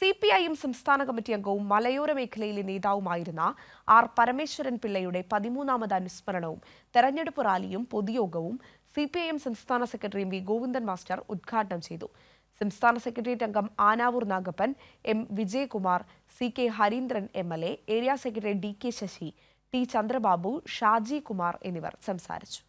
C P IM സംസ്ഥാന committee അംഗവും മലയോര മേഖലയിലെ നേതാവുമായിരുന്ന ആർ പരമേശ്വരൻ പിള്ളയുടെ പതിമൂന്നാമത് അനുസ്മരണവും തെരഞ്ഞെടുപ്പ് റാലിയും പൊതുയോഗവും സി പി ഐ എം സംസ്ഥാന സെക്രട്ടറി വി ഗോവിന്ദൻ മാസ്റ്റർ ഉദ്ഘാടനം ചെയ്തു. സംസ്ഥാന സെക്രട്ടേറിയറ്റ് അംഗം Anavoor Nagappan M Vijayakumar C K Harindran M L A area secretary D K Sasi T Chandrababu Shaji Kumar എന്നിവർ സംസാരിച്ചു.